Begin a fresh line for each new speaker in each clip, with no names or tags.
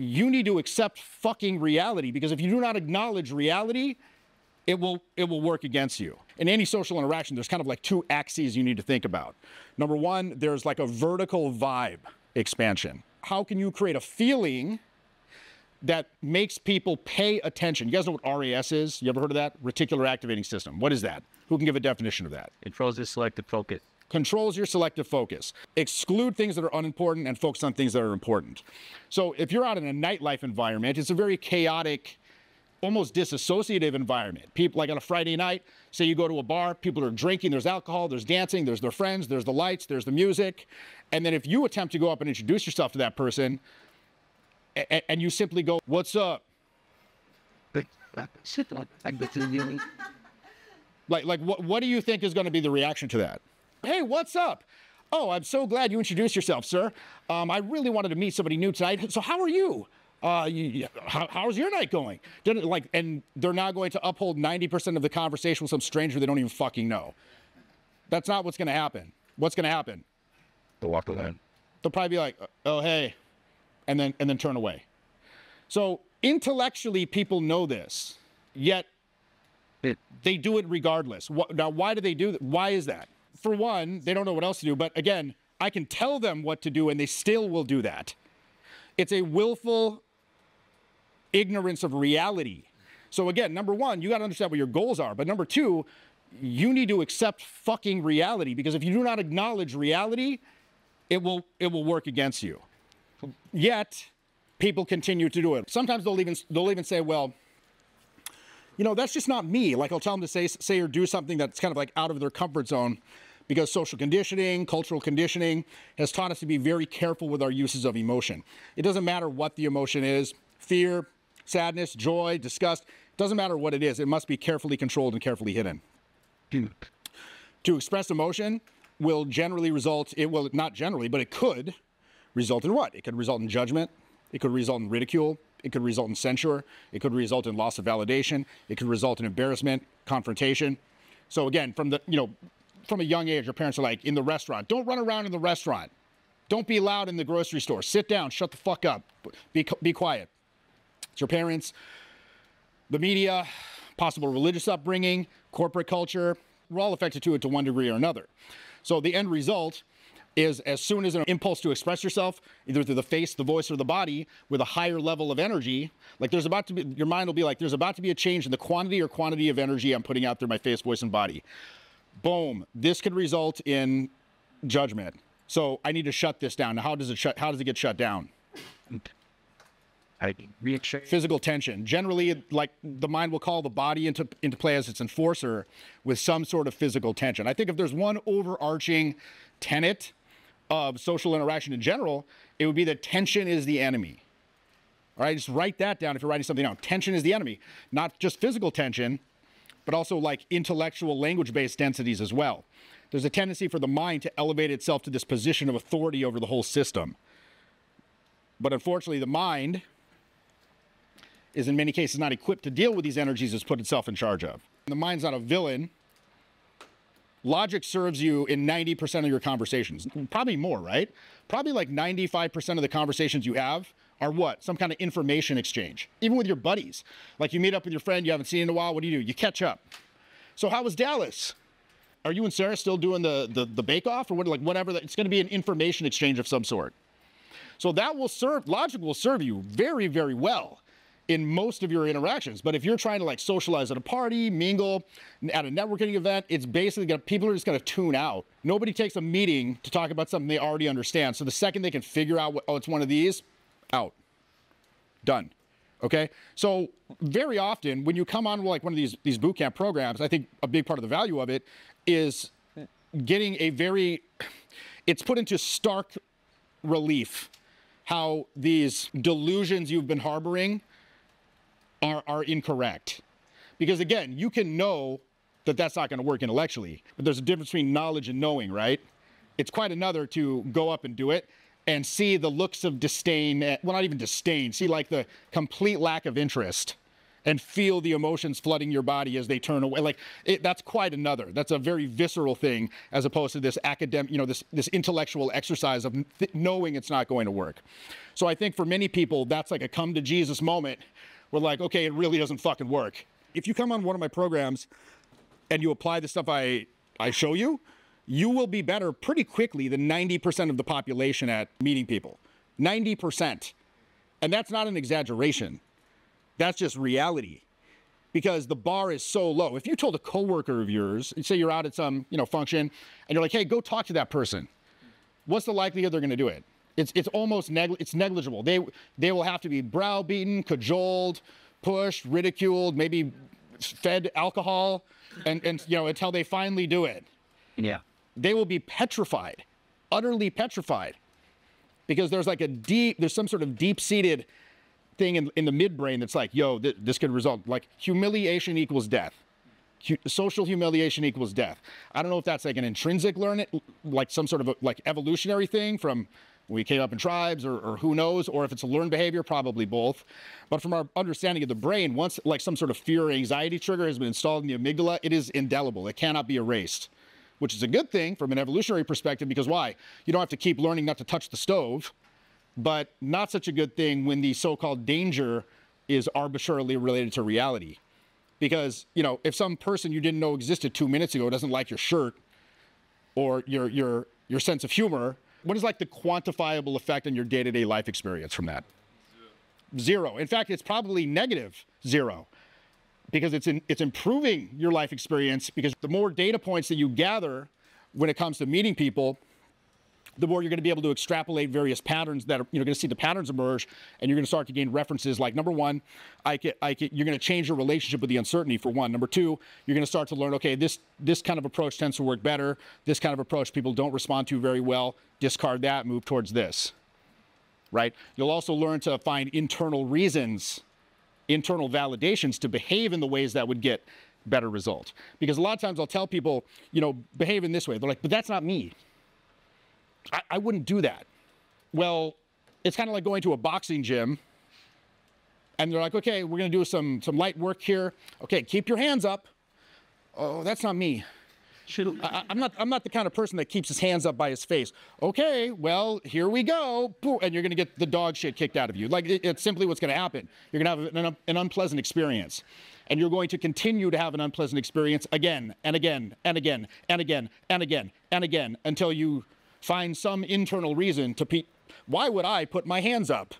you need to accept fucking reality because if you do not acknowledge reality, it will it will work against you. In any social interaction, there's kind of like two axes you need to think about. Number one, there's like a vertical vibe expansion. How can you create a feeling that makes people pay attention? You guys know what RAS is? You ever heard of that? Reticular activating system. What is that? Who can give a definition of that?
It controls the selective focus.
Controls your selective focus. Exclude things that are unimportant and focus on things that are important. So if you're out in a nightlife environment, it's a very chaotic, almost disassociative environment. People like on a Friday night, say you go to a bar, people are drinking, there's alcohol, there's dancing, there's their friends, there's the lights, there's the music. And then if you attempt to go up and introduce yourself to that person a- a- and you simply go, "What's up?" Like, like what, what do you think is going to be the reaction to that? Hey, what's up? Oh, I'm so glad you introduced yourself, sir. Um, I really wanted to meet somebody new tonight. So, how are you? Uh, you, how, how's your night going? Did it, like, and they're now going to uphold 90% of the conversation with some stranger they don't even fucking know. That's not what's going to happen. What's going to happen?
The walk away.
They'll probably be like, "Oh, hey," and then and then turn away. So intellectually, people know this, yet
It,
they do it regardless. Wh- Now, why do they do that? Why is that? For one, they don't know what else to do. But again, I can tell them what to do and they still will do that. It's a willful ignorance of reality. So again, number one, you got to understand what your goals are. But number two, you need to accept fucking reality because if you do not acknowledge reality, it will it will work against you. Yet, people continue to do it. Sometimes they'll even they'll even say, well, you know, that's just not me. Like I'll tell them to say say or do something that's kind of like out of their comfort zone because social conditioning, cultural conditioning has taught us to be very careful with our uses of emotion. It doesn't matter what the emotion is, fear, sadness, joy, disgust, doesn't matter what it is. It must be carefully controlled and carefully hidden. To express emotion will generally result it will not generally, but it could result in what? It could result in judgment, it could result in ridicule, it could result in censure, it could result in loss of validation, it could result in embarrassment, confrontation. So again, from the you know, from a young age, your parents are like in the restaurant, don't run around in the restaurant. Don't be loud in the grocery store. Sit down, shut the fuck up. Be be quiet. It's your parents, the media, possible religious upbringing, corporate culture. We're all affected to it to one degree or another. So the end result is as soon as an impulse to express yourself, either through the face, the voice, or the body, with a higher level of energy, like there's about to be, your mind will be like, there's about to be a change in the quantity or quantity of energy I'm putting out through my face, voice, and body. Boom. This could result in judgment. So I need to shut this down. Now, how does it shut? How does it get shut down? Physical tension. Generally, like the mind will call the body into into play as its enforcer with some sort of physical tension. I think if there's one overarching tenet of social interaction in general, it would be that tension is the enemy. All right, just write that down if you're writing something down. Tension is the enemy, not just physical tension, but also like intellectual language-based densities as well. There's a tendency for the mind to elevate itself to this position of authority over the whole system. But unfortunately, the mind is in many cases not equipped to deal with these energies it's put itself in charge of. The mind's not a villain. Logic serves you in 90% of your conversations, probably more, right? Probably like 95% of the conversations you have are what? Some kind of information exchange, even with your buddies. Like you meet up with your friend you haven't seen in a while, what do you do? You catch up. So, how was Dallas? Are you and Sarah still doing the, the, the bake off or what, like whatever? It's going to be an information exchange of some sort. So, that will serve, logic will serve you very, very well in most of your interactions. But if you're trying to like socialize at a party, mingle at a networking event, it's basically gonna people are just gonna tune out. Nobody takes a meeting to talk about something they already understand. So the second they can figure out what oh it's one of these, out. Done. Okay? So very often when you come on like one of these these boot camp programs, I think a big part of the value of it is getting a very it's put into stark relief how these delusions you've been harboring are, are incorrect. Because again, you can know that that's not going to work intellectually, but there's a difference between knowledge and knowing, right? It's quite another to go up and do it and see the looks of disdain, eh, well, not even disdain, see like the complete lack of interest and feel the emotions flooding your body as they turn away. Like it, that's quite another. That's a very visceral thing as opposed to this academic, you know, this this intellectual exercise of knowing it's not going to work. So I think for many people, that's like a come to Jesus moment. Where like, okay, it really doesn't fucking work. If you come on one of my programs and you apply the stuff I I show you, you will be better pretty quickly than 90% of the population at meeting people. 90%. And that's not an exaggeration. That's just reality. Because the bar is so low. If you told a coworker of yours, say you're out at some, you know, function and you're like, "Hey, go talk to that person." What's the likelihood they're going to do it? It's it's almost neg- it's negligible. They they will have to be browbeaten, cajoled, pushed, ridiculed, maybe fed alcohol and and you know until they finally do it.
Yeah.
They will be petrified, utterly petrified because there's like a deep there's some sort of deep-seated thing in, in the midbrain that's like, yo, th- this could result like humiliation equals death. Social humiliation equals death. I don't know if that's like an intrinsic learn it, like some sort of a, like evolutionary thing from we came up in tribes or, or who knows, or if it's a learned behavior, probably both. But from our understanding of the brain, once like some sort of fear or anxiety trigger has been installed in the amygdala, it is indelible. It cannot be erased, which is a good thing from an evolutionary perspective because why? You don't have to keep learning not to touch the stove but not such a good thing when the so-called danger is arbitrarily related to reality. Because, you know, if some person you didn't know existed two minutes ago doesn't like your shirt or your your your sense of humor, what is like the quantifiable effect on your day-to-day life experience from that? Zero. In fact, it's probably negative zero. Because it's in, it's improving your life experience because the more data points that you gather when it comes to meeting people, the more you're going to be able to extrapolate various patterns that are, you know, going to see the patterns emerge, and you're going to start to gain references. Like number one, I can, I can, you're going to change your relationship with the uncertainty. For one, number two, you're going to start to learn. Okay, this this kind of approach tends to work better. This kind of approach people don't respond to very well. Discard that. Move towards this. Right. You'll also learn to find internal reasons, internal validations to behave in the ways that would get better results. Because a lot of times I'll tell people, you know, behave in this way. They're like, but that's not me. I, I wouldn't do that. Well, it's kind of like going to a boxing gym and they're like, okay, we're to do some, some light work here. Okay, keep your hands up. Oh, that's not me.
Should
I, I'm not. I'm not the kind of person that keeps his hands up by his face. Okay, well, here we go, and you're going to get the dog shit kicked out of you. Like it, it's simply what's going to happen. You're going to have an, an unpleasant experience, and you're going to continue to have an unpleasant experience again and again and again and again and again and again until you find some internal reason to. Pe- Why would I put my hands up?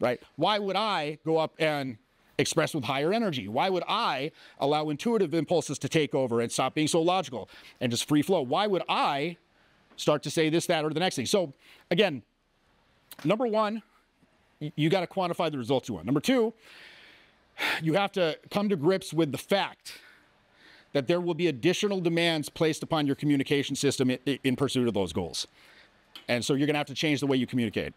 Right? Why would I go up and express with higher energy? Why would I allow intuitive impulses to take over and stop being so logical and just free flow? Why would I start to say this, that, or the next thing? So, again, number one, you got to quantify the results you want. Number two, you have to come to grips with the fact that there will be additional demands placed upon your communication system in, in pursuit of those goals. And so you're going to have to change the way you communicate.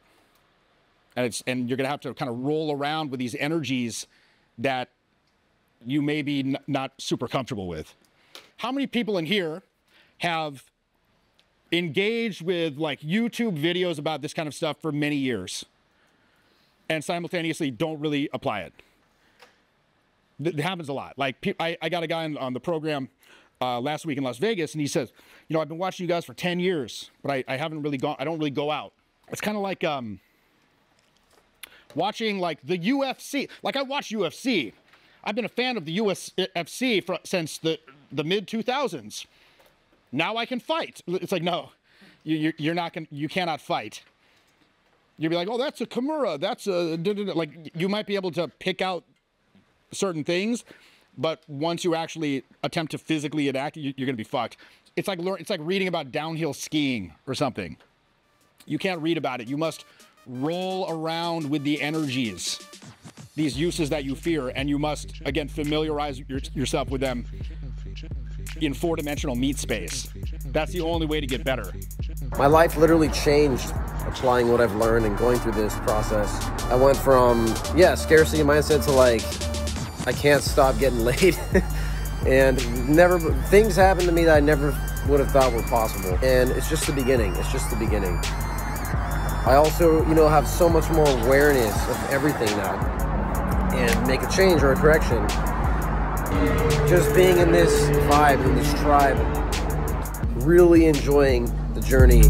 And, it's, and you're going to have to kind of roll around with these energies that you may be not super comfortable with. How many people in here have engaged with like YouTube videos about this kind of stuff for many years and simultaneously don't really apply it? It happens a lot. Like I, I got a guy on, on the program uh, last week in Las Vegas, and he says, "You know, I've been watching you guys for 10 years, but I, I haven't really gone. I don't really go out. It's kind of like um, watching like the UFC. Like I watch UFC. I've been a fan of the UFC for, since the the mid 2000s. Now I can fight. It's like no, you, you're, not gonna, You cannot fight. You'd be like, oh, that's a Kimura. That's a da, da, da." like you might be able to pick out certain things, but once you actually attempt to physically enact, it, you, you're going to be fucked. It's like learn. It's like reading about downhill skiing or something. You can't read about it. You must roll around with the energies, these uses that you fear, and you must, again, familiarize your, yourself with them in four dimensional meat space. That's the only way to get better.
My life literally changed applying what I've learned and going through this process. I went from, yeah, scarcity mindset to like, I can't stop getting laid. and never, things happened to me that I never would have thought were possible. And it's just the beginning. It's just the beginning. I also, you know, have so much more awareness of everything now. and make a change or a correction. Just being in this vibe, in this tribe, really enjoying the journey.